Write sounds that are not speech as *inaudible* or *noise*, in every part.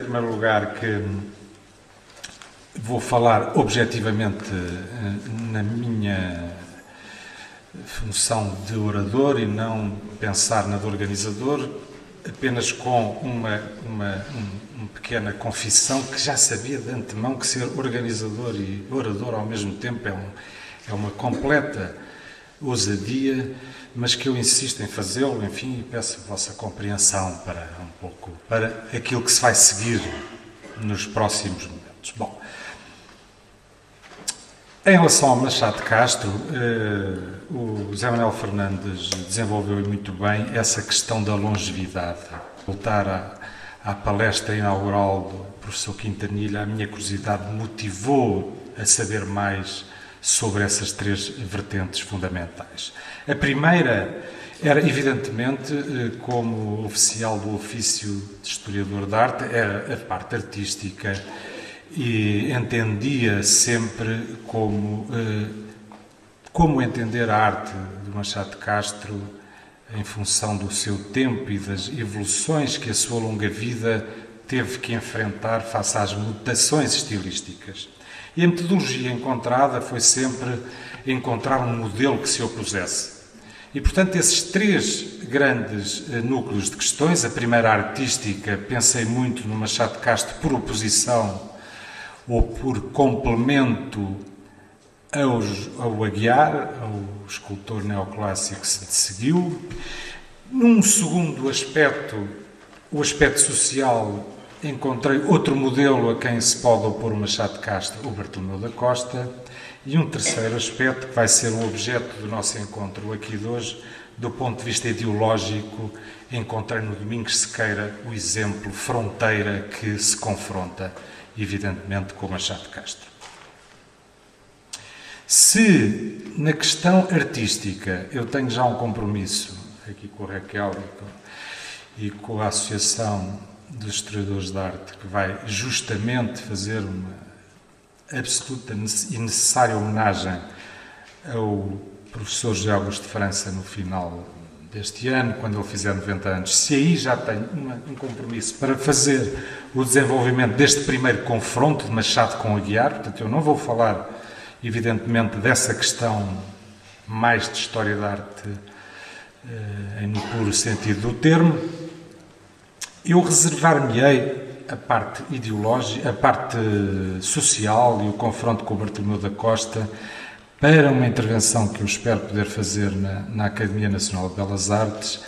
Em primeiro lugar, que vou falar objetivamente eh, na minha função de orador e não pensar na de organizador, apenas com uma, uma, uma pequena confissão que já sabia de antemão que ser organizador e orador ao mesmo tempo é, um, é uma completa ousadia, mas que eu insisto em fazê-lo, enfim, e peço a vossa compreensão para um pouco, para aquilo que se vai seguir nos próximos momentos. Bom, em relação ao Machado de Castro, eh, o José Manuel Fernandes desenvolveu muito bem essa questão da longevidade. Voltar à, à palestra inaugural do professor Quintanilha, a minha curiosidade motivou a saber mais sobre essas três vertentes fundamentais. A primeira era, evidentemente, eh, como oficial do ofício de historiador de arte, era a parte artística e entendia sempre como, eh, como entender a arte de Machado de Castro em função do seu tempo e das evoluções que a sua longa vida teve que enfrentar face às mutações estilísticas. E a metodologia encontrada foi sempre encontrar um modelo que se opusesse. E, portanto, esses três grandes eh, núcleos de questões, a primeira artística, pensei muito no Machado de Castro por oposição ou por complemento aos, ao Aguiar, ao escultor neoclássico que se seguiu. Num segundo aspecto, o aspecto social encontrei outro modelo a quem se pode opor o Machado de Castro, o Bartolomeu da Costa, e um terceiro aspecto que vai ser o objeto do nosso encontro aqui de hoje, do ponto de vista ideológico, encontrei no Domingos Sequeira o exemplo fronteira que se confronta, evidentemente, com o Machado de Castro. Se na questão artística eu tenho já um compromisso aqui com a Raquel e com, e com a Associação dos historiadores de arte, que vai justamente fazer uma absoluta e necessária homenagem ao professor José Augusto de França no final deste ano, quando ele fizer 90 anos. Se aí já tem uma, um compromisso para fazer o desenvolvimento deste primeiro confronto de Machado com Aguiar, portanto, eu não vou falar, evidentemente, dessa questão mais de história da arte eh, em puro sentido do termo, eu reservar-me-ei a parte ideológica, a parte social e o confronto com o Bartolomeu da Costa para uma intervenção que eu espero poder fazer na, na Academia Nacional de Belas Artes,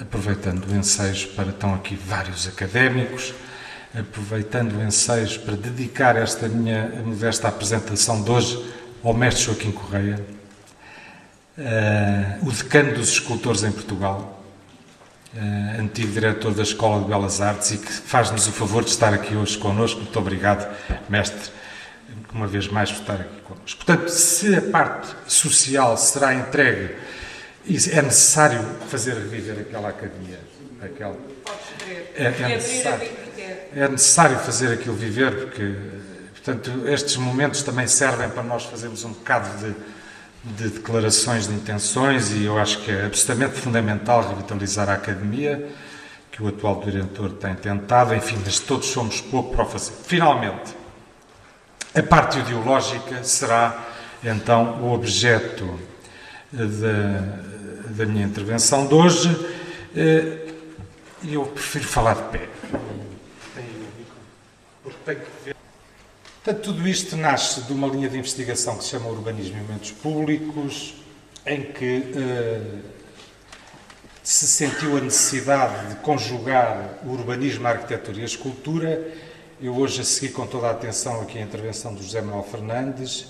aproveitando o ensejo para estão aqui vários académicos, aproveitando o ensejo para dedicar esta minha modesta apresentação de hoje ao mestre Joaquim Correia, uh, o decano dos escultores em Portugal, uh, antigo diretor da Escola de Belas Artes e que faz-nos o favor de estar aqui hoje connosco. Muito obrigado, mestre, uma vez mais por estar aqui connosco. Portanto, se a parte social será entregue, é necessário fazer reviver aquela academia. Aquela, é, é, necessário, é necessário fazer aquilo viver, porque, portanto, estes momentos também servem para nós fazermos um bocado de de declarações de intenções e eu acho que é absolutamente fundamental revitalizar a academia, que o atual diretor tem tentado, enfim, mas todos somos pouco para o fazer. Finalmente, a parte ideológica será então o objeto da, da minha intervenção de hoje eh, eu prefiro falar de pé. Porque que ver. Portanto, tudo isto nasce de uma linha de investigação que se chama Urbanismo e Momentos Públicos, em que uh, se sentiu a necessidade de conjugar o urbanismo, a arquitetura e a escultura. Eu hoje a seguir com toda a atenção aqui a intervenção do José Manuel Fernandes,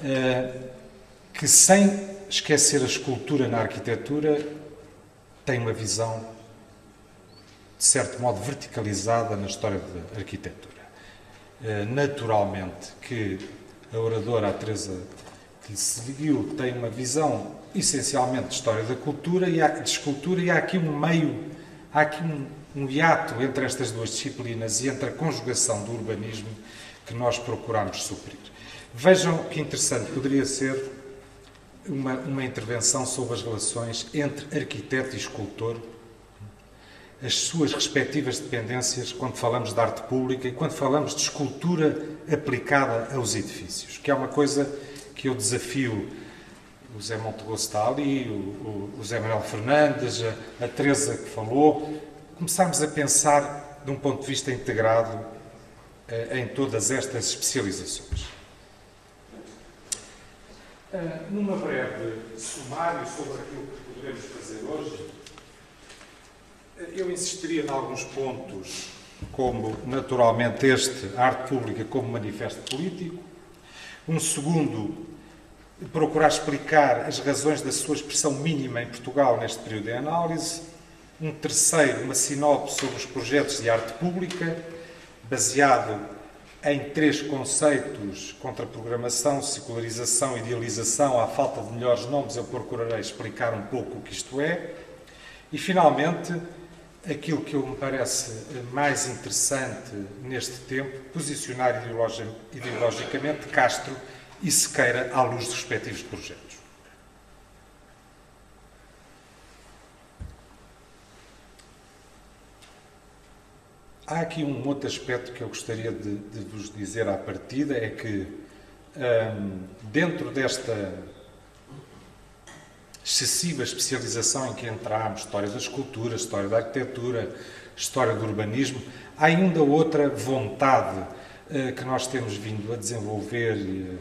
uh, que sem esquecer a escultura na arquitetura, tem uma visão, de certo modo, verticalizada na história da arquitetura. Eh, naturalmente que a oradora, a Teresa que lhe seguiu, tem uma visão essencialmente de história da cultura e há, de escultura e há aqui um meio, há aqui um, um hiato entre estas duas disciplinas e entre a conjugação do urbanismo que nós procuramos suprir. Vejam que interessante poderia ser uma, uma intervenção sobre as relações entre arquiteto e escultor, as suas respectivas dependências quando falamos de arte pública e quando falamos de escultura aplicada aos edifícios, que é uma coisa que eu desafio o Zé Montegosto está ali, o, o, Zé Manuel Fernandes, a, a Teresa que falou, começámos a pensar de um ponto de vista integrado eh, em todas estas especializações. Uh, numa breve sumário sobre aquilo que poderemos fazer hoje, eu insistiria em alguns pontos, como naturalmente este, a arte pública como manifesto político. Um segundo, procurar explicar as razões da sua expressão mínima em Portugal neste período de análise. Um terceiro, uma sinopse sobre os projetos de arte pública, baseado em três conceitos: contraprogramação, secularização, idealização. À falta de melhores nomes, eu procurarei explicar um pouco o que isto é. E, finalmente, aquilo que me parece mais interessante neste tempo, posicionar ideologicamente Castro e Sequeira à luz dos respectivos projetos. Há aqui um outro aspecto que eu gostaria de, de vos dizer à partida, é que hum, dentro desta excessiva especialização em que entramos, história da escultura, história da arquitetura, história do urbanismo, há ainda outra vontade uh, que nós temos vindo a desenvolver e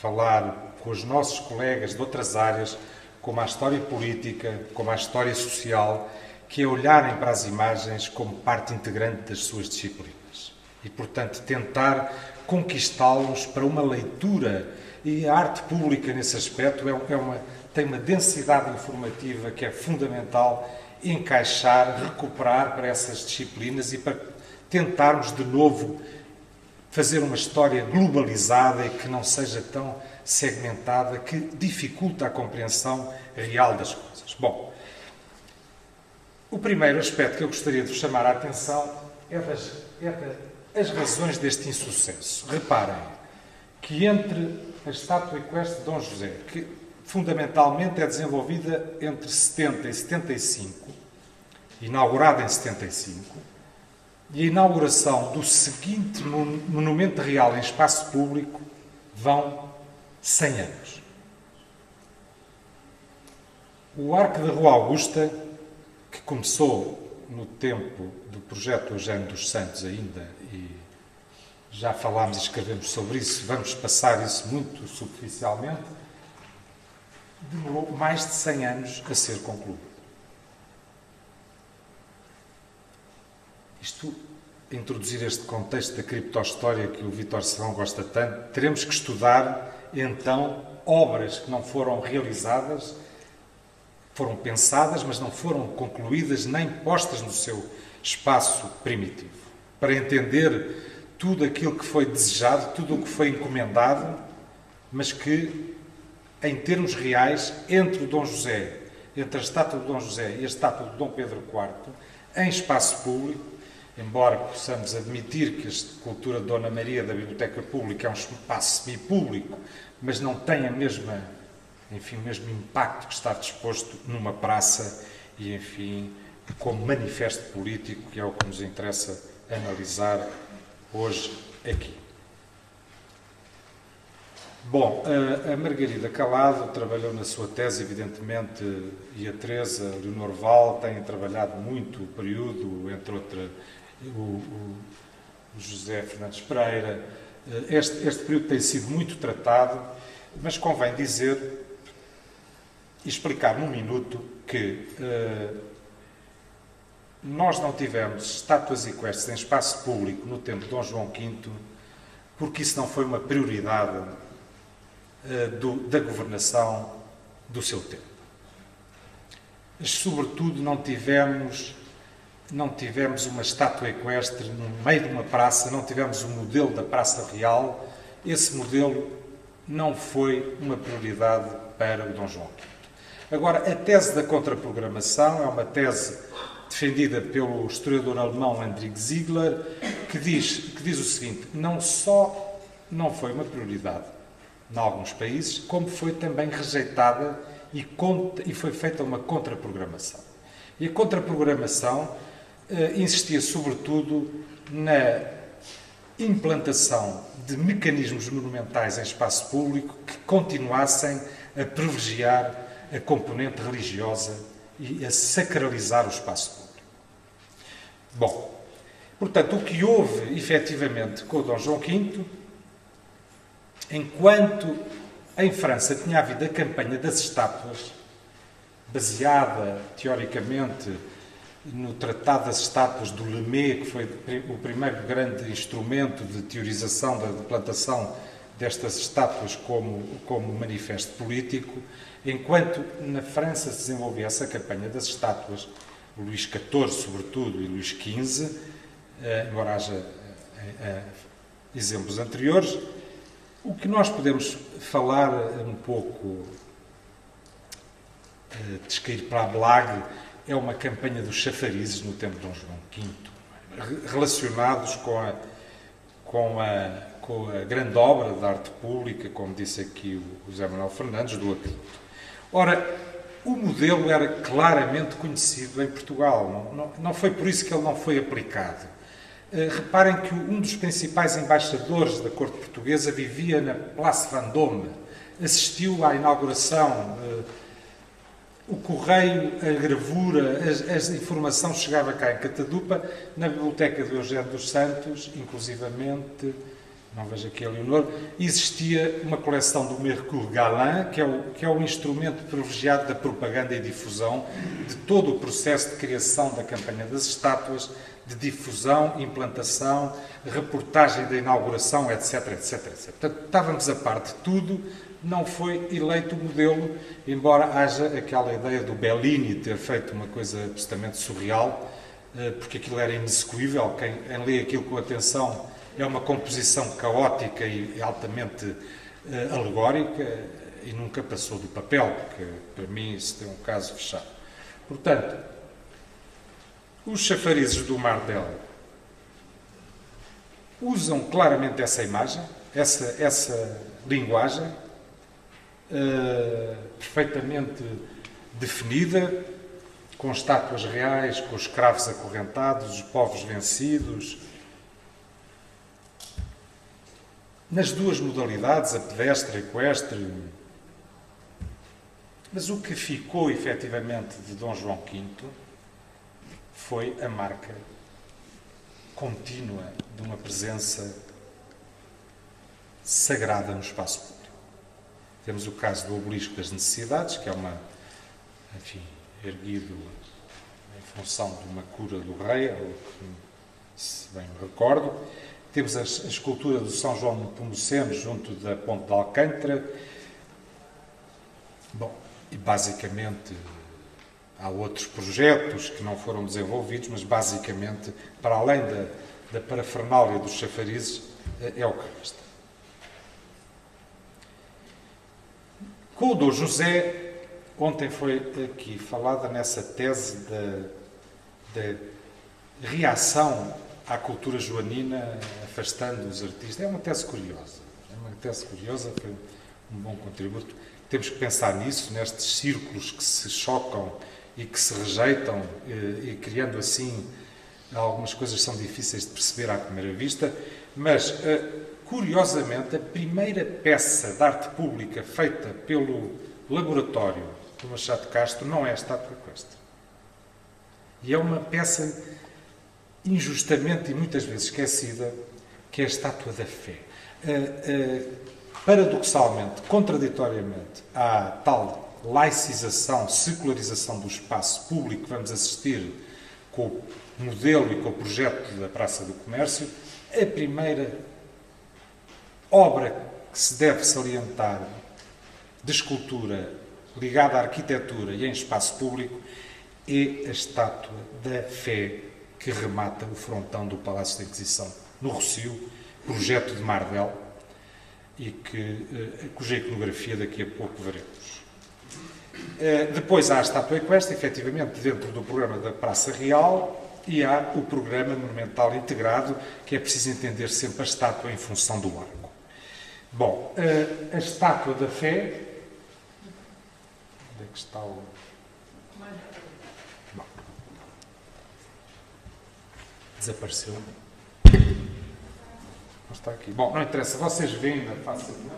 falar com os nossos colegas de outras áreas, como a história política, como a história social, que é olharem para as imagens como parte integrante das suas disciplinas. E, portanto, tentar conquistá-los para uma leitura. E a arte pública, nesse aspecto, é, é uma tem uma densidade informativa que é fundamental encaixar, recuperar para essas disciplinas e para tentarmos de novo fazer uma história globalizada e que não seja tão segmentada, que dificulta a compreensão real das coisas. Bom, o primeiro aspecto que eu gostaria de chamar a atenção é das, é das razões deste insucesso. Reparem que entre a estátua equestre de Dom José, que fundamentalmente é desenvolvida entre 70 e 75, inaugurada em 75, e a inauguração do seguinte monumento real em espaço público vão 100 anos. O Arco da Rua Augusta, que começou no tempo do projeto Eugênio dos Santos ainda, e já falámos e escrevemos sobre isso, vamos passar isso muito superficialmente, demorou mais de 100 anos a ser concluído. Isto, introduzir este contexto da criptohistória que o Vitor Serrão gosta tanto, teremos que estudar, então, obras que não foram realizadas, foram pensadas, mas não foram concluídas nem postas no seu espaço primitivo. Para entender tudo aquilo que foi desejado, tudo o que foi encomendado, mas que em termos reais, entre o Dom José, entre a estátua de Dom José e a estátua de Dom Pedro IV, em espaço público, embora possamos admitir que a escultura de Dona Maria da Biblioteca Pública é um espaço semi-público, mas não tem a mesma, enfim, o mesmo impacto que está disposto numa praça e, enfim, como manifesto político, que é o que nos interessa analisar hoje aqui. Bom, a Margarida Calado trabalhou na sua tese, evidentemente, e a Teresa Leonor Val têm trabalhado muito o período, entre outras, o, o José Fernandes Pereira. Este, este período tem sido muito tratado, mas convém dizer e explicar num minuto que uh, nós não tivemos estátuas equestres em espaço público no tempo de Dom João V porque isso não foi uma prioridade eh, do, da governação do seu tempo. Sobretudo não tivemos não tivemos uma estátua equestre no meio de uma praça, não tivemos o um modelo da Praça Real. Esse modelo não foi uma prioridade para o Dom João V. Agora, a tese da contraprogramação é uma tese defendida pelo historiador alemão André Ziegler, que diz, que diz o seguinte: não só não foi uma prioridade, em alguns países, como foi também rejeitada e, e foi feita uma contraprogramação. E a contraprogramação insistia sobretudo na implantação de mecanismos monumentais em espaço público que continuassem a privilegiar a componente religiosa e a sacralizar o espaço público. Bom, portanto, o que houve efetivamente com o Dom João V, enquanto em França tinha havido a campanha das estátuas, baseada teoricamente no Tratado das Estátuas do Lemay, que foi o primeiro grande instrumento de teorização da plantação destas estátuas como, como manifesto político, enquanto na França se desenvolvia essa campanha das estátuas, Luís XIV, sobretudo, e Luís XV, eh, embora haja eh, eh, exemplos anteriores, o que nós podemos falar um pouco, descair para a blague, é uma campanha dos chafarizes no tempo de Dom João V, relacionados com a, com a, com a grande obra de arte pública, como disse aqui o José Manuel Fernandes, do Aquilto. Ora, o modelo era claramente conhecido em Portugal, não, não, não foi por isso que ele não foi aplicado. Uh, reparem que um dos principais embaixadores da corte portuguesa vivia na Place Vendôme, assistiu à inauguração uh, o correio, a gravura, a, informação chegava cá em Catadupa, na biblioteca de Eugênio dos Santos, inclusivamente, não vejo aqui a Leonor, existia uma coleção do Mercure Galin, que é, o, que é o instrumento privilegiado da propaganda e difusão de todo o processo de criação da campanha das estátuas, de difusão, implantação, reportagem da inauguração, etc, etc, etc. Portanto, estávamos a par de tudo, não foi eleito o modelo, embora haja aquela ideia do Bellini ter feito uma coisa absolutamente surreal, eh, porque aquilo era inexecuível. Quem lê aquilo com atenção é uma composição caótica e altamente eh, alegórica e nunca passou do papel, porque para mim isso tem um caso fechado. Portanto, os chafarizes do Mardel usam claramente essa imagem, essa, essa linguagem, uh, perfeitamente definida, com estátuas reais, com os escravos acorrentados, os povos vencidos. Nas duas modalidades, a pedestre e equestre. Mas o que ficou efetivamente de Dom João V foi a marca contínua de uma presença sagrada no espaço público. Temos o caso do obelisco das necessidades, que é uma, enfim, erguido em função de uma cura do rei, se bem me recordo. Temos a, escultura do São João Nepomuceno junto da Ponte de Alcântara. Bom, e basicamente há outros projetos que não foram desenvolvidos, mas basicamente, para além da, da parafernália dos chafarizes, é o que resta. Com o Dom José, ontem foi aqui falada nessa tese da, reação à cultura joanina, afastando os artistas. É uma tese curiosa. É uma tese curiosa, foi um bom contributo. Temos que pensar nisso, nestes círculos que se chocam e que se rejeitam, e, eh, e criando assim algumas coisas são difíceis de perceber à primeira vista, mas uh, Curiosamente, a primeira peça de arte pública feita pelo laboratório do Machado Castro não é a estátua equestre. E é uma peça injustamente e muitas vezes esquecida, que é a estátua da fé. Uh, uh, paradoxalmente, contraditoriamente, à tal laicização, secularização do espaço público que vamos assistir com o modelo e com o projeto da Praça do Comércio, a primeira obra que se deve salientar de escultura ligada à arquitetura e em espaço público é a estátua da fé que remata o frontão do Palácio da Inquisição, no Rocio, projeto de Mardel, e que, eh, cuja iconografia daqui a pouco veremos. Eh, depois há a estátua equestre, efetivamente, dentro do programa da Praça Real, e há o programa monumental integrado, que é preciso entender sempre a estátua em função do arco. Bom, a, a estátua da fé. Onde é que está o. Desapareceu. Não está aqui. Bom, não interessa, vocês veem ainda facilmente.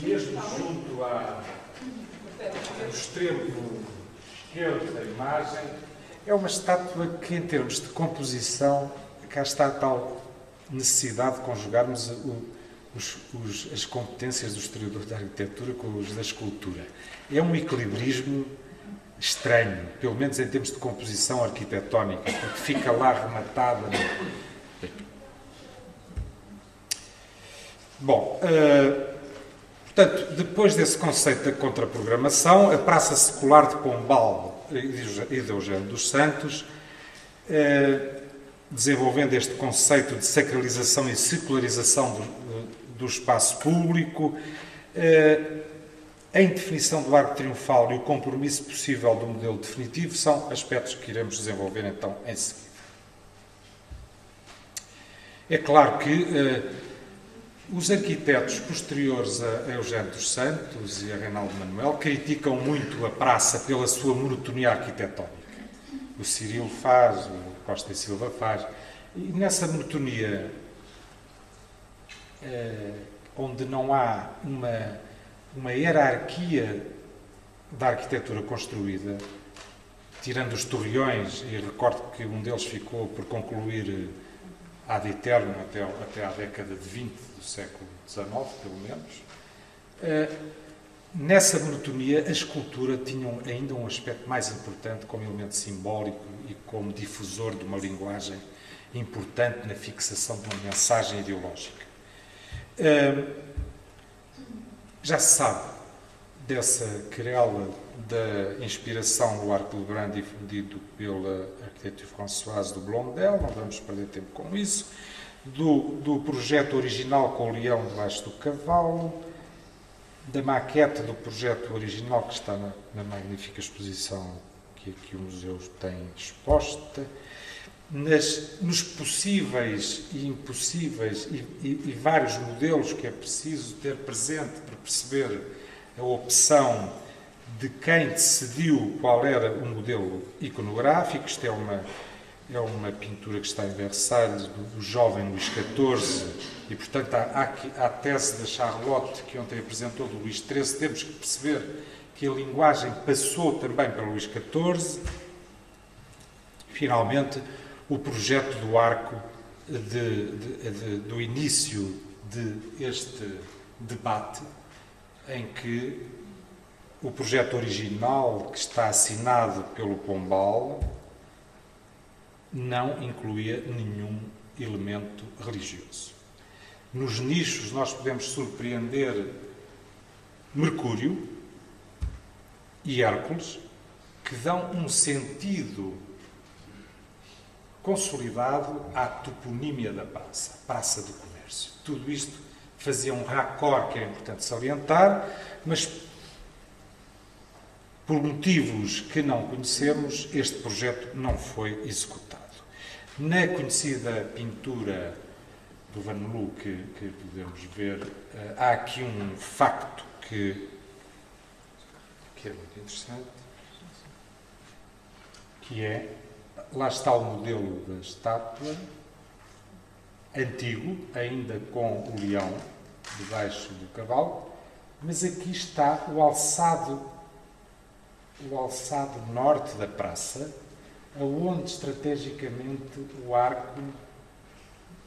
Mesmo junto à, ao extremo esquerdo da imagem, é uma estátua que, em termos de composição, cá está a tal necessidade de conjugarmos o, os, os, as competências do historiador da arquitetura com os da escultura. É um equilibrismo estranho, pelo menos em termos de composição arquitetónica, porque fica lá rematada. Bom, uh, portanto, depois desse conceito da contraprogramação, a Praça Secular de Pombal e de Eugênio dos Santos, uh, desenvolvendo este conceito de sacralização e secularização do, do espaço público, uh, a indefinição do arco triunfal e o compromisso possível do modelo definitivo são aspectos que iremos desenvolver então em seguida. É claro que uh, os arquitetos posteriores a Eugênio dos Santos e a Reinaldo Manuel criticam muito a praça pela sua monotonia arquitetónica. O Cirilo faz, o Costa e Silva faz. E nessa monotonia, uh, onde não há uma uma hierarquia da arquitetura construída, tirando os torreões, e recordo que um deles ficou por concluir ad eterno até, até à década de 20 do século XIX, pelo menos. Eh, nessa monotonia, a escultura tinha ainda um aspecto mais importante como elemento simbólico e como difusor de uma linguagem importante na fixação de uma mensagem ideológica. Já se sabe dessa querela da inspiração do Arco Lebrun difundido pela arquitetura Françoise do Blondel, não vamos perder tempo com isso, do, do projeto original com o leão debaixo do cavalo, da maquete do projeto original que está na, na magnífica exposição que aqui o museu tem exposta, nas, nos possíveis e impossíveis e, e, e, vários modelos que é preciso ter presente para perceber a opção de quem decidiu qual era o modelo iconográfico. Isto é uma, é uma pintura que está em Versalhes do, do jovem Luís XIV e, portanto, há, há, a tese da Charlotte que ontem apresentou do Luís XIII. Temos que perceber que a linguagem passou também para Luís XIV. Finalmente, o projeto do arco de, de, de, do início deste debate, em que o projeto original, que está assinado pelo Pombal, não incluía nenhum elemento religioso. Nos nichos, nós podemos surpreender Mercúrio e Hércules, que dão um sentido consolidado à toponímia da praça, Praça do Comércio. Tudo isto fazia um raccord que é importante salientar, mas por motivos que não conhecemos, este projeto não foi executado. Na conhecida pintura do Van Loo que, que podemos ver, eh, há aqui um facto que, que é muito interessante, que é lá está o modelo da estátua, antigo, ainda com o leão debaixo do cavalo, mas aqui está o alçado, o alçado norte da praça, aonde estrategicamente o arco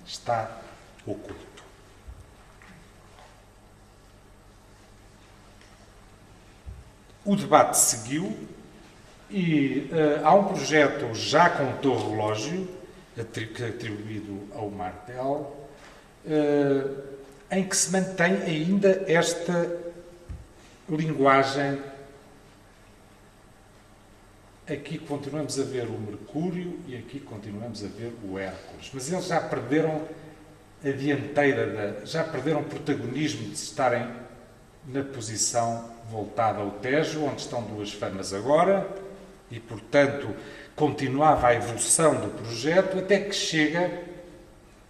está oculto. O debate seguiu e uh, há um projeto já com torre relógio, atribuído ao Martel, uh, em que se mantém ainda esta linguagem. Aqui continuamos a ver o Mercúrio e aqui continuamos a ver o Hércules. Mas eles já perderam a dianteira, da, já perderam o protagonismo de estarem na posição voltada ao Tejo, onde estão duas famas agora e, portanto, continuava a evolução do projeto até que chega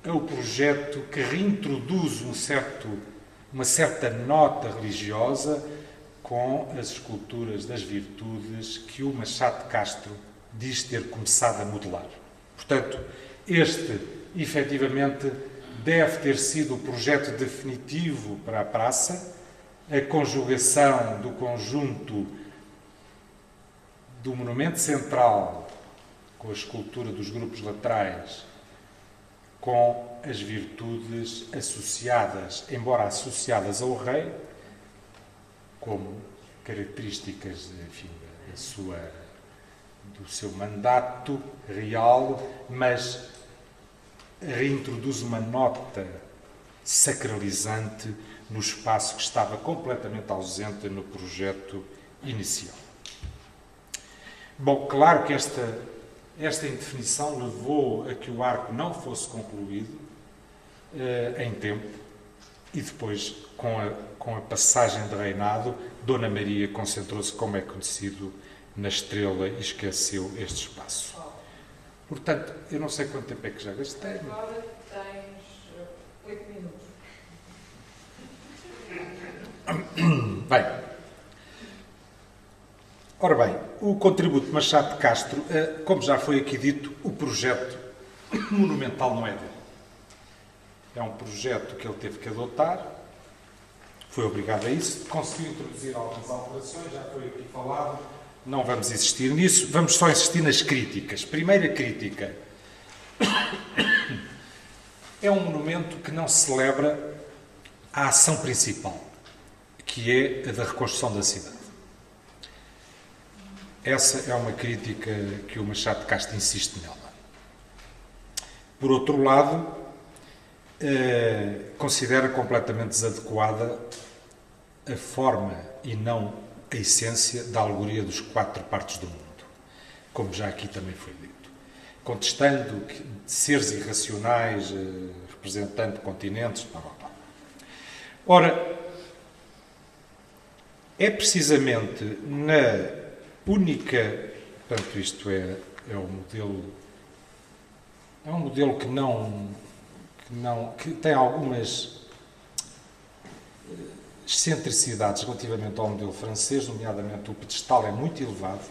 ao projeto que reintroduz um certo, uma certa nota religiosa com as esculturas das virtudes que o Machado de Castro diz ter começado a modelar. Portanto, este, efetivamente, deve ter sido o projeto definitivo para a praça, a conjugação do conjunto do monumento central com a escultura dos grupos laterais, com as virtudes associadas, embora associadas ao rei, como características enfim, da sua, do seu mandato real, mas reintroduz uma nota sacralizante no espaço que estava completamente ausente no projeto inicial. Bom, claro que esta, esta indefinição levou a que o arco não fosse concluído eh, em tempo e depois, com a, com a passagem de reinado, Dona Maria concentrou-se, como é conhecido, na estrela e esqueceu este espaço. Portanto, eu não sei quanto tempo é que já gastei. Agora tens oito minutos. Bem, Ora bem, o contributo de Machado de Castro, eh, como já foi aqui dito, o projeto monumental não é dele. É um projeto que ele teve que adotar, foi obrigado a isso, conseguiu introduzir algumas alterações, já foi aqui falado, não vamos insistir nisso, vamos só insistir nas críticas. Primeira crítica. *coughs* É um monumento que não celebra a ação principal, que é a da reconstrução da cidade. Essa é uma crítica que o Machado de Castro insiste nela. Por outro lado, eh, considera completamente desadequada a forma e não a essência da alegoria dos quatro partes do mundo, como já aqui também foi dito. Contestando que seres irracionais, eh, representando continentes, blá, blá, blá. Ora, é precisamente na única, portanto, isto é, é o modelo, é um modelo que não, que não, que tem algumas eh, excentricidades relativamente ao modelo francês, nomeadamente o pedestal é muito elevado,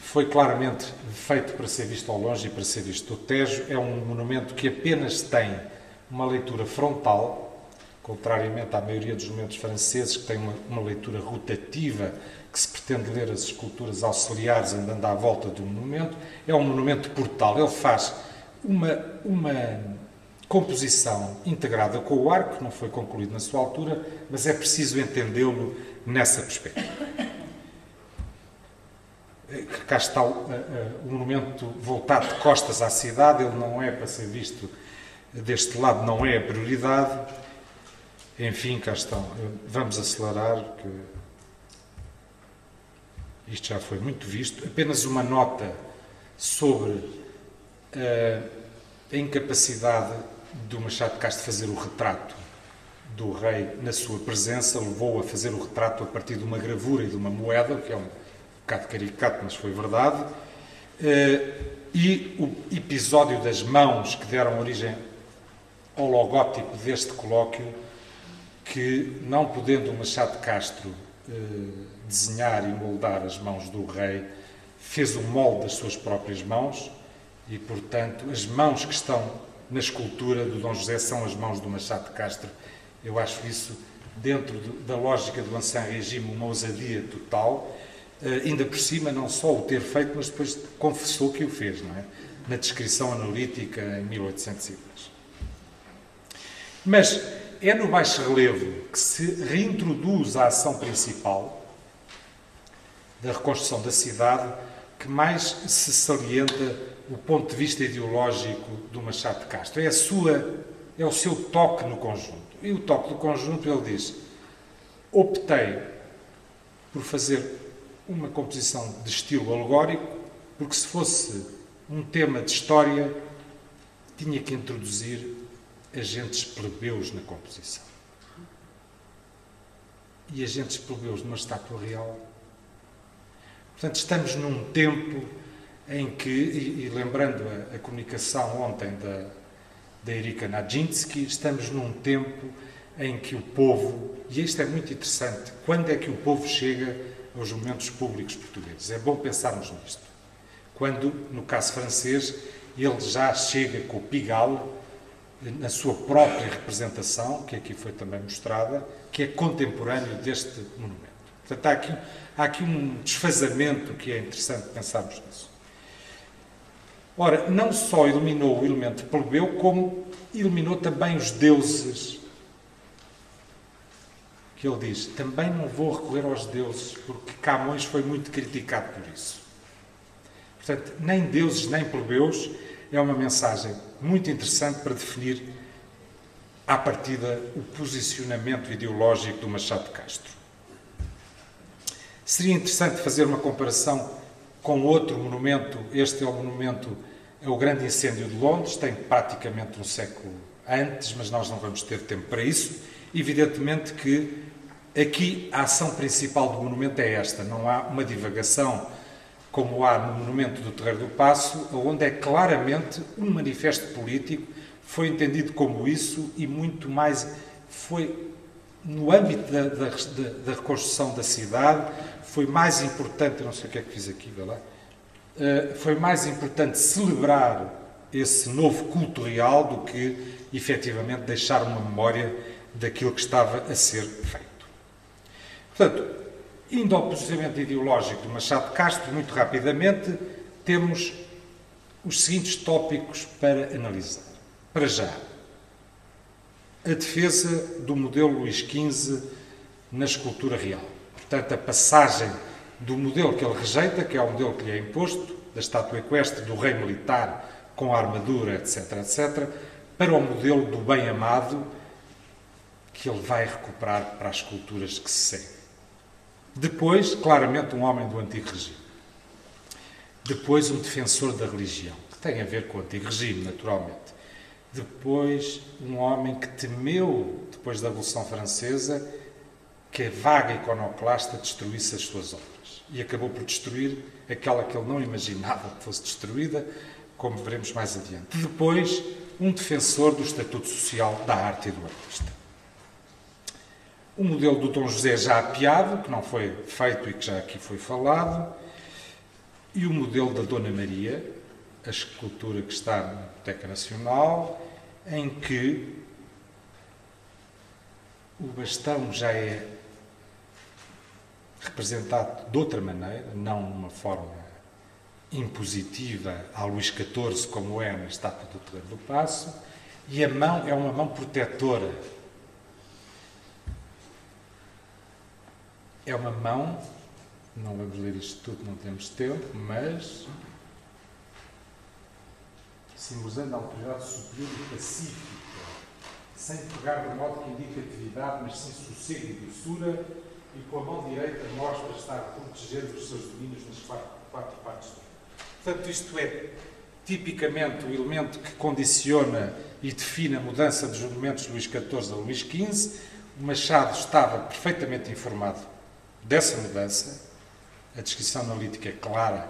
foi claramente feito para ser visto ao longe e para ser visto do Tejo, é um monumento que apenas tem uma leitura frontal, contrariamente à maioria dos monumentos franceses, que tem uma, uma leitura rotativa que se pretende ler as esculturas auxiliares andando à volta do monumento, é um monumento portal. Ele faz uma, uma composição integrada com o arco, não foi concluído na sua altura, mas é preciso entendê-lo nessa perspectiva. Cá está o, o monumento voltado de costas à cidade, ele não é para ser visto deste lado, não é a prioridade. Enfim, cá estão. Vamos acelerar, que isto já foi muito visto, apenas uma nota sobre uh, a incapacidade do Machado de Castro fazer o retrato do rei na sua presença, levou a fazer o retrato a partir de uma gravura e de uma moeda, que é um bocado caricato, mas foi verdade, uh, e o episódio das mãos que deram origem ao logótipo deste colóquio, que não podendo o Machado Castro uh, desenhar e moldar as mãos do rei, fez o molde das suas próprias mãos e, portanto, as mãos que estão na escultura do Dom José são as mãos do Machado Castro. Eu acho isso, dentro da lógica do Ancien Regime, uma ousadia total. Uh, ainda por cima, não só o ter feito, mas depois confessou que o fez, não é? Na descrição analítica em 1810. Mas é no baixo relevo que se reintroduz a ação principal da reconstrução da cidade que mais se salienta o ponto de vista ideológico do Machado de Castro. É a sua, é o seu toque no conjunto. E o toque do conjunto, ele diz: optei por fazer uma composição de estilo alegórico, porque se fosse um tema de história, tinha que introduzir agentes plebeus na composição. E agentes plebeus numa estátua real Portanto, estamos num tempo em que, e, e lembrando a, a, comunicação ontem da, da Erika Nadzinski, estamos num tempo em que o povo, e isto é muito interessante, quando é que o povo chega aos momentos públicos portugueses? É bom pensarmos nisto. quando, no caso francês, ele já chega com o Pigalle na sua própria representação, que aqui foi também mostrada, que é contemporâneo deste monumento. Portanto, há aqui, há aqui um desfazamento que é interessante pensarmos nisso. Ora, não só iluminou o elemento plebeu, como iluminou também os deuses. Que ele diz: também não vou recorrer aos deuses, porque Camões foi muito criticado por isso. Portanto, nem deuses nem plebeus é uma mensagem muito interessante para definir, à partida, o posicionamento ideológico do Machado de Castro. Seria interessante fazer uma comparação com outro monumento. Este é o monumento é o grande incêndio de Londres, tem praticamente um século antes, mas nós não vamos ter tempo para isso. Evidentemente que aqui a ação principal do monumento é esta, não há uma divagação como há no Monumento do Terreiro do Passo, onde é claramente um manifesto político, foi entendido como isso e muito mais foi no âmbito da, da, da reconstrução da cidade, foi mais importante, não sei o que é que fiz aqui, vê lá, uh, foi mais importante celebrar esse novo culto real do que efetivamente deixar uma memória daquilo que estava a ser feito. Portanto, Indo ao posicionamento ideológico de Machado de Castro, muito rapidamente, temos os seguintes tópicos para analisar. Para já, a defesa do modelo Luís XV na escultura real. Portanto, a passagem do modelo que ele rejeita, que é o modelo que lhe é imposto, da estátua equestre, do rei militar com armadura, etc., etc., para o modelo do bem amado que ele vai recuperar para as esculturas que se seguem. Depois, claramente, um homem do antigo regime. Depois, um defensor da religião, que tem a ver com o antigo regime, naturalmente. Depois, um homem que temeu, depois da Revolução Francesa, que a vaga iconoclasta destruísse as suas obras. E acabou por destruir aquela que ele não imaginava que fosse destruída, como veremos mais adiante. Depois, um defensor do estatuto social da arte e do artista. O modelo do Dom José já apiado, que não foi feito e que já aqui foi falado, e o modelo da Dona Maria, a escultura que está na Biblioteca Nacional, em que o bastão já é representado de outra maneira, não numa forma impositiva a Luís XIV, como é na estátua do Terreiro do Passo, e a mão é uma mão protetora É uma mão, não vamos ler isto tudo, não temos tempo, mas simbolizando a autoridade superior e pacífica, sem pegar de modo que indique atividade, mas sem sossego e doçura, e com a mão direita mostra estar protegendo os seus domínios nas quatro, quatro partes do mundo. Portanto, isto é tipicamente o elemento que condiciona e define a mudança dos monumentos de Luís XIV a Luís XV. O Machado estava perfeitamente informado dessa mudança, a descrição analítica é clara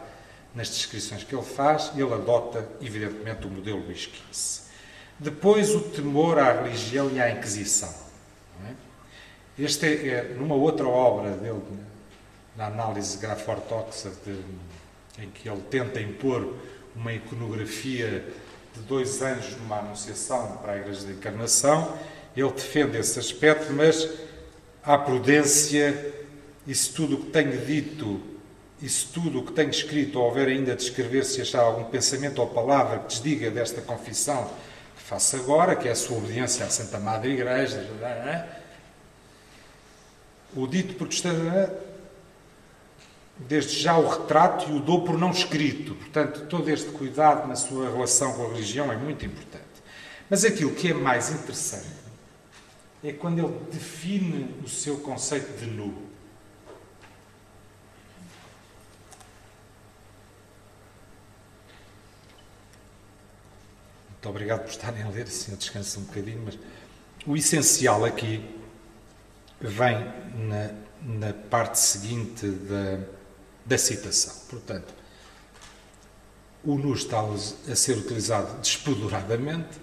nas descrições que ele faz, ele adota, evidentemente, o modelo Luís XV. Depois, o temor à religião e à Inquisição. É? Este é, é, numa outra obra dele, na análise grafortoxa, em que ele tenta impor uma iconografia de dois anjos numa anunciação para a Igreja da Encarnação, ele defende esse aspecto, mas há prudência isso tudo o que tenho dito, isso tudo o que tenho escrito, ou houver ainda de escrever, se achar algum pensamento ou palavra que desdiga desta confissão que faço agora, que é a sua obediência à Santa Madre Igreja, é? o dito protestante, desde já o retrato e o dou por não escrito. Portanto, todo este cuidado na sua relação com a religião é muito importante. Mas aquilo que é mais interessante é quando ele define o seu conceito de nu. Muito obrigado por estarem a ler, assim eu descanso um bocadinho, mas o essencial aqui vem na, na parte seguinte da, da citação. Portanto, o nu está a ser utilizado despoduradamente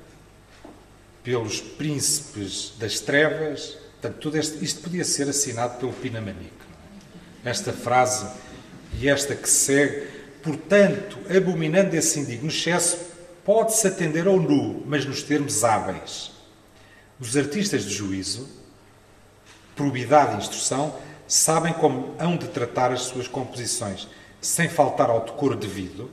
pelos príncipes das trevas. Portanto, tudo este, isto podia ser assinado pelo Pinamanique. É? Esta frase e esta que segue portanto, abominando esse indigno excesso, pode-se atender ao nu, mas nos termos hábeis. Os artistas de juízo, probidade e instrução, sabem como hão de tratar as suas composições, sem faltar ao decoro devido,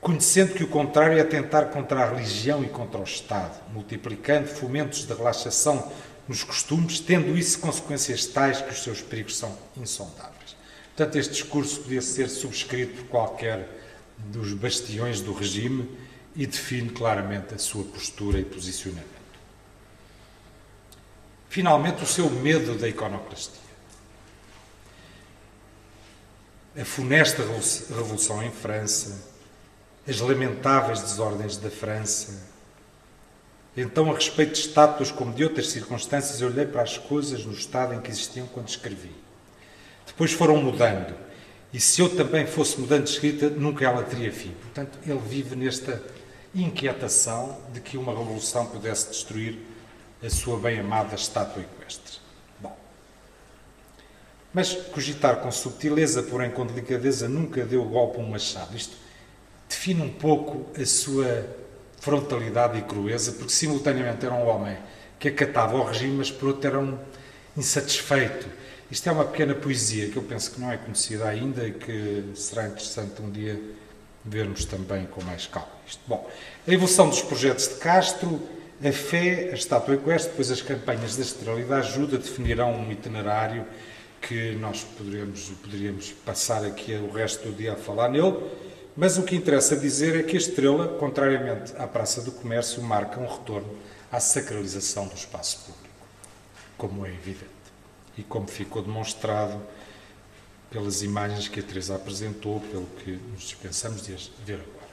conhecendo que o contrário é tentar contra a religião e contra o Estado, multiplicando fomentos de relaxação nos costumes, tendo isso consequências tais que os seus perigos são insondáveis. Portanto, este discurso podia ser subscrito por qualquer dos bastiões do regime e define claramente a sua postura e posicionamento. Finalmente, o seu medo da iconoclastia. A funesta revolução em França, as lamentáveis desordens da França. Então, a respeito de estátuas como de outras circunstâncias, eu olhei para as coisas no estado em que existiam quando escrevi. Depois foram mudando. E se eu também fosse mudando de escrita, nunca ela teria fim. Portanto, ele vive nesta inquietação de que uma revolução pudesse destruir a sua bem-amada estátua equestre. Bom. Mas cogitar com subtileza, porém com delicadeza, nunca deu golpe a um machado. Isto define um pouco a sua frontalidade e crueza, porque simultaneamente era um homem que acatava o regime, mas por outro era um insatisfeito. Isto é uma pequena poesia que eu penso que não é conhecida ainda e que será interessante um dia vermos também com mais calma isto. Bom, a evolução dos projetos de Castro, a fé, a estátua equestre, depois as campanhas da estrela ajuda definirão um itinerário que nós poderíamos, poderíamos passar aqui o resto do dia a falar nele, mas o que interessa dizer é que a estrela, contrariamente à Praça do Comércio, marca um retorno à sacralização do espaço público, como é evidente, e como ficou demonstrado pelas imagens que a Teresa apresentou, pelo que nos dispensamos de ver agora.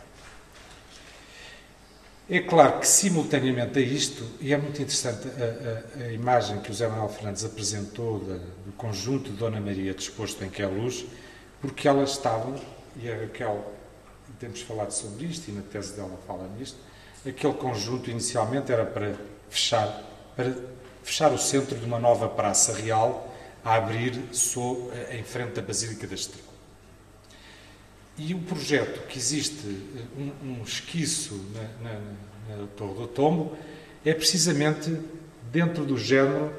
É claro que, simultaneamente a isto, e é muito interessante a, a, a imagem que o Zé Manuel Fernandes apresentou da, do conjunto de Dona Maria disposto em que é luz, porque ela estava, e a Raquel, temos falado sobre isto, e na tese dela fala nisto, aquele conjunto inicialmente era para fechar, para fechar o centro de uma nova praça real a abrir so, em frente da Basílica da Estrela. E o projeto que existe, um, um esquiço na, na, na Torre do Tombo, é precisamente dentro do género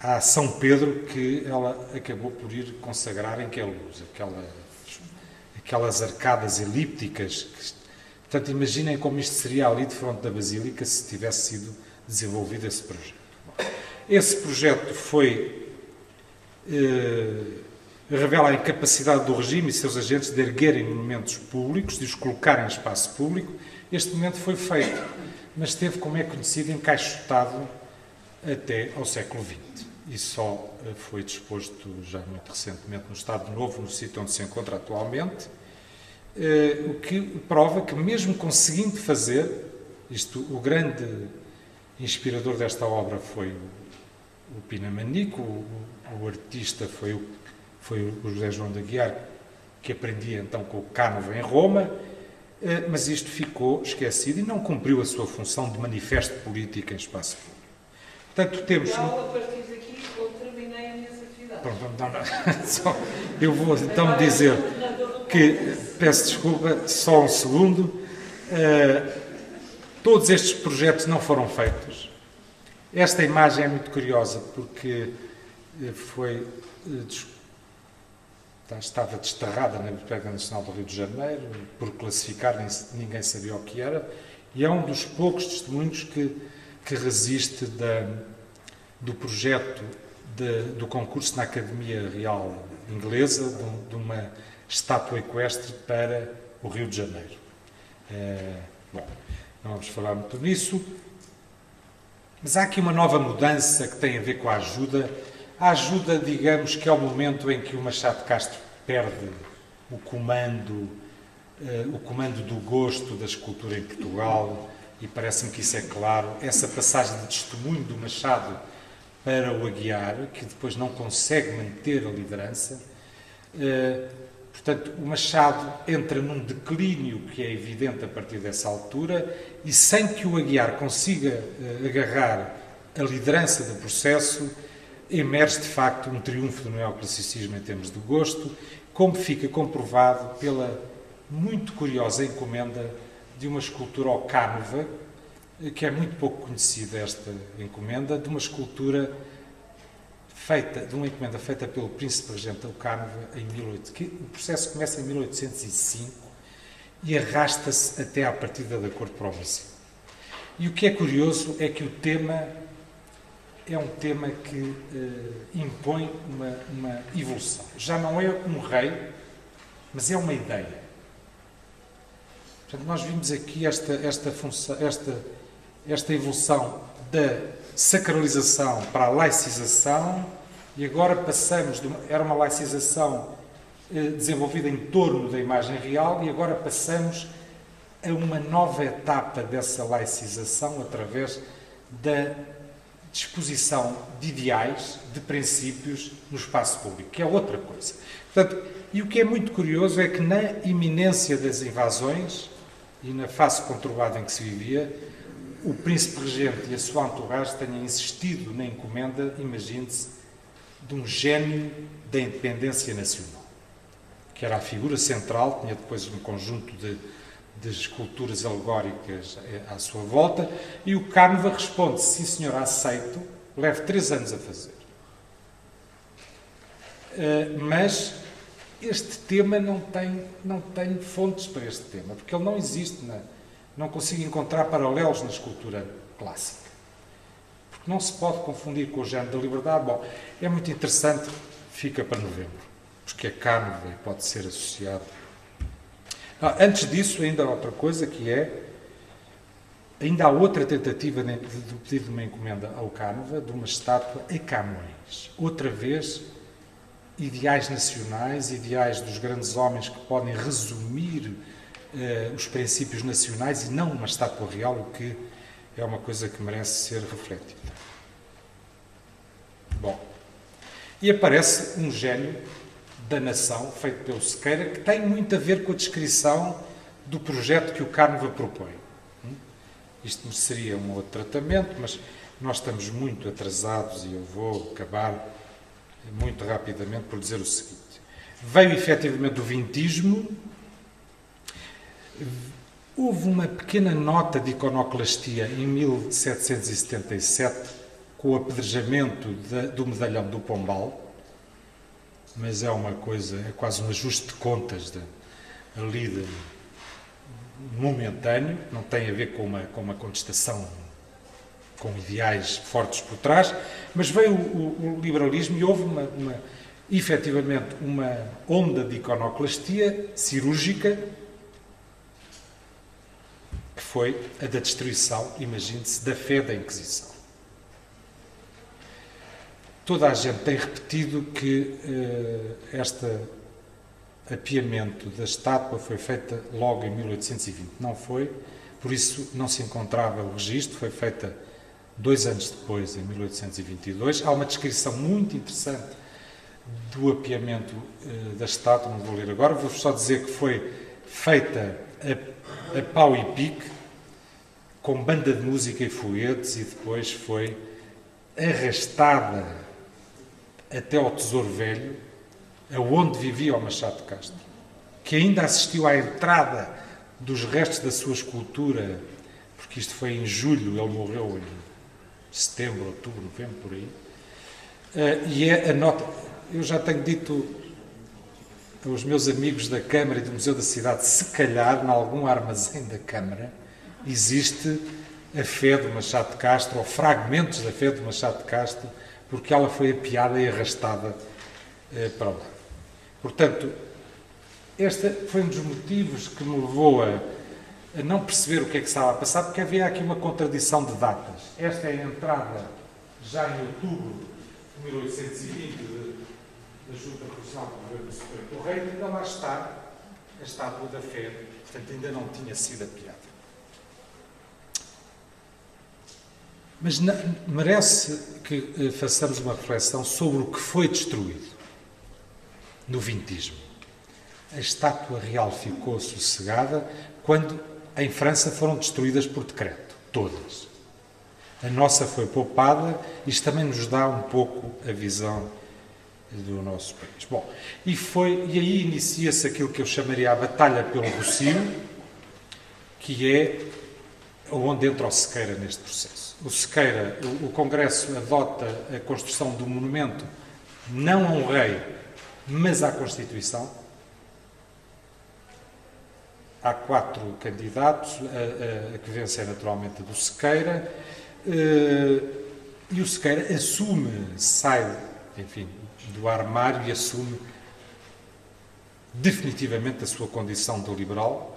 a São Pedro que ela acabou por ir consagrar em que é luz, aquela, aquelas arcadas elípticas. Portanto, imaginem como isto seria ali de frente da Basílica se tivesse sido desenvolvido esse projeto. Esse projeto foi eh, revela a incapacidade do regime e seus agentes de erguerem monumentos públicos, de os colocarem em espaço público. Este momento foi feito, mas esteve, como é conhecido, encaixotado até ao século XX. E só eh, foi disposto, já muito recentemente, no Estado Novo, no sítio onde se encontra atualmente, eh, o que prova que, mesmo conseguindo fazer, isto, o grande inspirador desta obra foi o Pinamanico, o, o artista foi o foi o José João da Guiar, que aprendia então com o Cánova em Roma, eh, mas isto ficou esquecido e não cumpriu a sua função de manifesto político em espaço público. Portanto, temos. Eu, a partir daqui, eu terminei a minha. Pronto, não, não. *laughs* Só, eu vou então dizer que, peço desculpa, só um segundo. Uh, todos estes projetos não foram feitos. Esta imagem é muito curiosa porque eh, foi estava desterrada na Biblioteca Nacional do Rio de Janeiro, por classificar, ninguém sabia o que era, e é um dos poucos testemunhos que, que resiste da, do projeto de, do concurso na Academia Real Inglesa, de, de, uma estátua equestre para o Rio de Janeiro. É, bom, não vamos falar muito nisso, mas há aqui uma nova mudança que tem a ver com a ajuda a ajuda, digamos, que é o momento em que o Machado Castro perde o comando, uh, o comando do gosto da escultura em Portugal, e parece-me que isso é claro. Essa passagem de testemunho do Machado para o Aguiar, que depois não consegue manter a liderança. Uh, portanto, o Machado entra num declínio que é evidente a partir dessa altura, e sem que o Aguiar consiga uh, agarrar a liderança do processo, emerge de facto um triunfo do neoclassicismo em termos de gosto como fica comprovado pela muito curiosa encomenda de uma escultura ao Cánova, que é muito pouco conhecida esta encomenda, de uma escultura feita, de uma encomenda feita pelo príncipe regente ao Cánova em 1800. O processo começa em 1805 e arrasta-se até à partida da corte o Brasil. E o que é curioso é que o tema é um tema que uh, impõe uma, uma evolução. Já não é um rei, mas é uma ideia. Portanto, nós vimos aqui esta, esta, função, esta, esta evolução da sacralização para a laicização e agora passamos, uma, era uma laicização eh, desenvolvida em torno da imagem real e agora passamos a uma nova etapa dessa laicização através da disposição de ideais, de princípios no espaço público, que é outra coisa. Portanto, e o que é muito curioso é que na iminência das invasões e na fase conturbada em que se vivia, o príncipe regente e a sua entourage tenham insistido na encomenda, imagine-se, de um gênio da independência nacional, que era a figura central, tinha depois um conjunto de, de esculturas alegóricas à sua volta, e o Cánova responde: sim, senhor, aceito, leve três anos a fazer. Uh, mas este tema não tem, não tem fontes para este tema, porque ele não existe, na, não consigo encontrar paralelos na escultura clássica. Porque não se pode confundir com o género da liberdade. Bom, é muito interessante, fica para novembro, porque é Cânova e pode ser associado. Ah, antes disso, ainda há outra coisa que é. Ainda há outra tentativa de, de pedido de uma encomenda ao Cânova de uma estátua a Camões. Outra vez ideais nacionais, ideais dos grandes homens que podem resumir eh, os princípios nacionais e não uma estátua real, o que é uma coisa que merece ser refletida. Bom, e aparece um gênio da nação, feito pelo Sequeira, que tem muito a ver com a descrição do projeto que o Cánova propõe. Hum? Isto mereceria um outro tratamento, mas nós estamos muito atrasados e eu vou acabar muito rapidamente por dizer o seguinte. Veio efetivamente o vintismo, houve uma pequena nota de iconoclastia em 1777 com o apedrejamento do medalhão do Pombal, mas é uma coisa, é quase um ajuste de contas de, ali de, momentâneo, não tem a ver com uma, com uma contestação com ideais fortes por trás, mas veio o, o liberalismo e houve uma, uma, efetivamente uma onda de iconoclastia cirúrgica foi a da destruição, imagine-se, da fé da Inquisição. Toda a gente tem repetido que uh, este apiamento da estátua foi feita logo em 1820. Não foi, por isso não se encontrava o registro, foi feita dois anos depois, em 1822. Há uma descrição muito interessante do apiamento uh, da estátua, não vou ler agora, vou só dizer que foi feita a, a pau e pique, com banda de música e foguetes, e depois foi arrastada até ao Tesouro Velho, aonde vivia o Machado de Castro, que ainda assistiu à entrada dos restos da sua escultura, porque isto foi em julho, ele morreu em setembro, outubro, novembro, por aí. Uh, e é a nota. Eu já tenho dito aos meus amigos da Câmara e do Museu da Cidade, se calhar, em algum armazém da Câmara, existe a fé do Machado de Castro, ou fragmentos da fé do Machado de Castro, porque ela foi apiada e arrastada uh, para lá. Portanto, este foi um dos motivos que me levou a a não perceber o que é que estava a passar, porque havia aqui uma contradição de datas. Esta é a entrada, já em outubro de 1820, da Junta Profissional do Governo Supremo do Rei, ainda lá está a estátua da fé, portanto ainda não tinha sido apiada. Mas na, merece que eh, façamos uma reflexão sobre o que foi destruído no vintismo. A estátua real ficou sossegada quando em França foram destruídas por decreto, todas. A nossa foi poupada, isto também nos dá um pouco a visão do nosso país. Bom, e, foi, e aí inicia-se aquilo que eu chamaria a Batalha pelo Rocio, que é onde entra o Sequeira neste processo. O Sequeira, o, Congresso adota a construção do monumento não a um rei, mas à Constituição. Há quatro candidatos, a, a, a que vence é naturalmente do Sequeira, eh, e o Sequeira assume, sai, enfim, do armário e assume definitivamente a sua condição de liberal.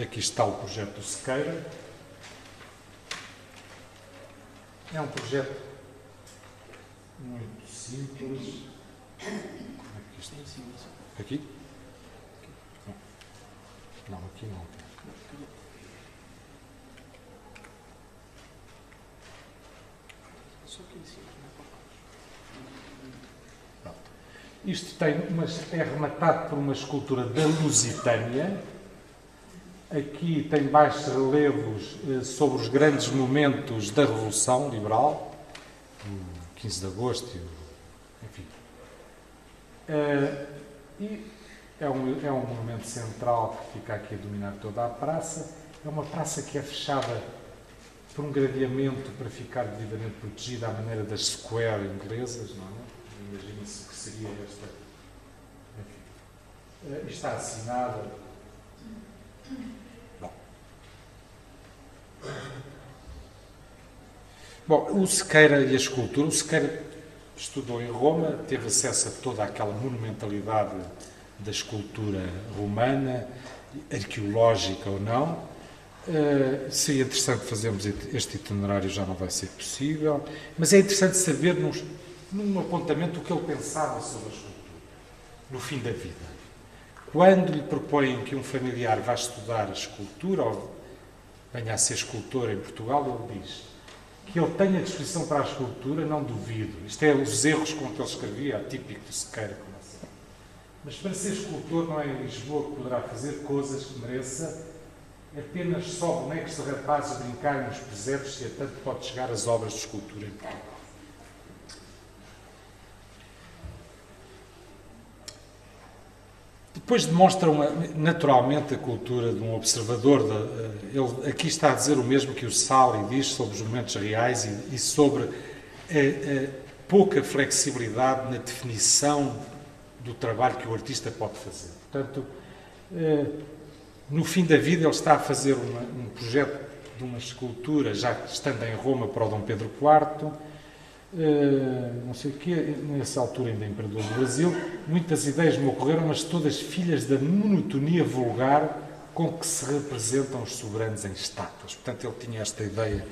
Aqui está o projeto do Sequeira. É um projeto muito simples. Aqui está. Aqui? Não, aqui não. Isto tem uma, é rematado por uma escultura da Lusitânia. Aqui tem baixos relevos eh, sobre os grandes momentos da Revolução Liberal, 15 de Agosto, enfim. Eh, e é um, é um monumento central que fica aqui a dominar toda a praça. É uma praça que é fechada por um gradeamento para ficar devidamente protegida à maneira das square inglesas, não é? Imagina-se seria esta. Enfim, eh, está assinada. Bom. O Sequeira e a escultura. O Sequeira estudou em Roma, teve acesso a toda aquela monumentalidade da escultura romana, arqueológica ou não. Uh, seria interessante fazermos este itinerário, já não vai ser possível, mas é interessante sabermos num apontamento o que ele pensava sobre a escultura, no fim da vida. Quando lhe propõem que um familiar vá estudar a escultura, ou venha a ser escultor em Portugal, ele diz que ele tenha disposição para a escultura, não duvido. Isto é os erros com que ele escrevia, típico do Sequeira. Mas para ser escultor não é em Lisboa que poderá fazer coisas que mereça apenas só bonecos de rapazes a brincarem nos presépios, se é tanto pode chegar às obras de escultura em Portugal. Depois demonstram naturalmente a cultura de um observador. De, eh, ele aqui está a dizer o mesmo que o Sally diz sobre os momentos reais e, e sobre a, a, pouca flexibilidade na definição do trabalho que o artista pode fazer. Portanto, eh, no fim da vida, ele está a fazer uma, um projeto de uma escultura, já estando em Roma para o Dom Pedro IV eh, não sei o quê, nessa altura ainda imperador do Brasil, muitas ideias me ocorreram, mas todas filhas da monotonia vulgar com que se representam os soberanos em estátuas. Portanto, ele tinha esta ideia,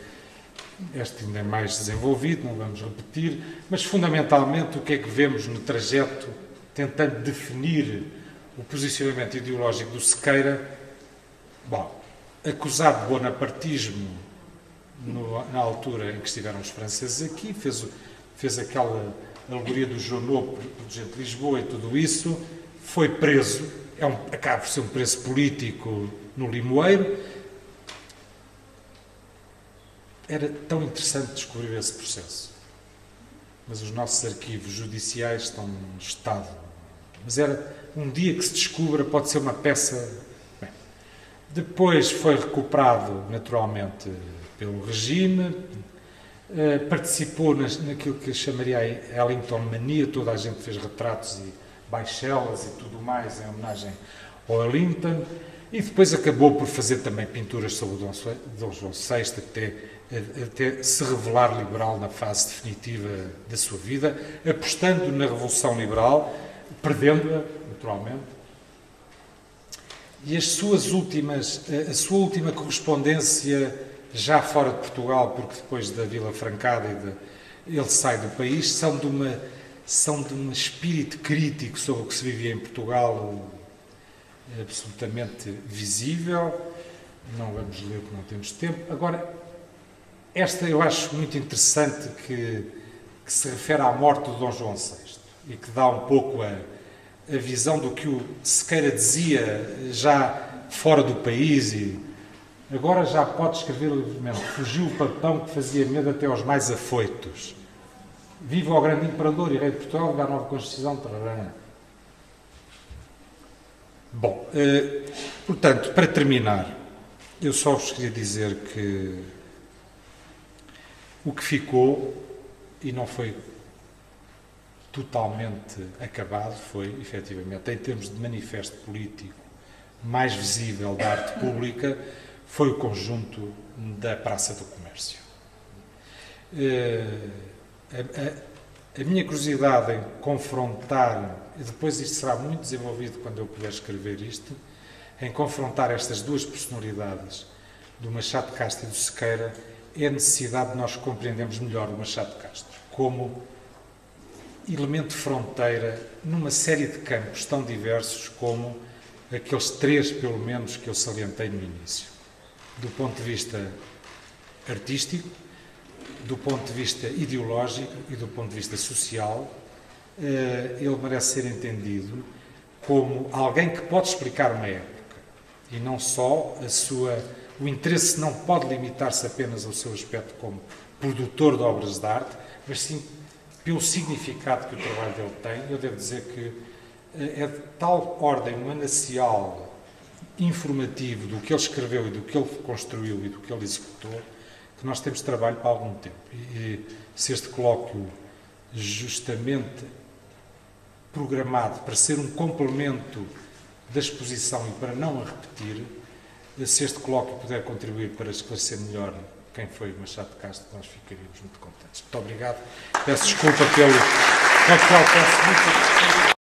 este ainda é mais desenvolvido, não vamos repetir, mas fundamentalmente o que é que vemos no trajeto tentando definir o posicionamento ideológico do Sequeira? Bom, acusado de bonapartismo no, na altura em que estiveram os franceses aqui, fez, fez aquela alegoria do Jonot, gente de Lisboa e tudo isso, foi preso, é um, acaba por ser um preso político no Limoeiro. Era tão interessante descobrir esse processo. Mas os nossos arquivos judiciais estão em estado. Mas era um dia que se descubra, pode ser uma peça. Bem, depois foi recuperado, naturalmente, pelo regime, eh, participou nas, naquilo que chamaria a Ellington Mania, toda a gente fez retratos e baixelas e tudo mais em homenagem ao Ellington, e depois acabou por fazer também pinturas sobre o Dom João VI, até, até se revelar liberal na fase definitiva da sua vida, apostando na Revolução Liberal, perdendo-a, naturalmente, e as suas últimas, a sua última correspondência já fora de Portugal, porque depois da Vila Francada de, ele sai do país, são de, uma, são de um espírito crítico sobre o que se vivia em Portugal absolutamente visível. Não vamos ler porque não temos tempo. Agora, esta eu acho muito interessante que, que se refere à morte de Dom João VI e que dá um pouco a, a visão do que o Sequeira dizia já fora do país e Agora já pode escrever livremente. Fugiu o papão que fazia medo até aos mais afoitos. Viva o grande imperador e rei de Portugal, da nova Constituição, tarará. Bom, eh, portanto, para terminar, eu só vos queria dizer que o que ficou, e não foi totalmente acabado, foi, efetivamente, em termos de manifesto político mais visível da arte pública, foi o conjunto da Praça do Comércio. Uh, a, a, a, minha curiosidade em confrontar, e depois isto será muito desenvolvido quando eu puder escrever isto, em confrontar estas duas personalidades, do Machado Castro e do Sequeira, é a necessidade de nós compreendermos melhor o Machado Castro como elemento fronteira numa série de campos tão diversos como aqueles três, pelo menos, que eu salientei no início. Do ponto de vista artístico, do ponto de vista ideológico e do ponto de vista social, eh, ele merece ser entendido como alguém que pode explicar uma época e não só a sua. O interesse não pode limitar-se apenas ao seu aspecto como produtor de obras de arte, mas sim pelo significado que o trabalho dele tem. Eu devo dizer que eh, é de tal ordem manacial informativo do que ele escreveu e do que ele construiu e do que ele executou que nós temos trabalho para algum tempo. E, se este colóquio justamente programado para ser um complemento da exposição e para não a repetir, se este colóquio puder contribuir para esclarecer melhor quem foi Machado de Castro, nós ficaríamos muito contentes. Muito obrigado. Peço desculpa pelo.